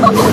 Oh,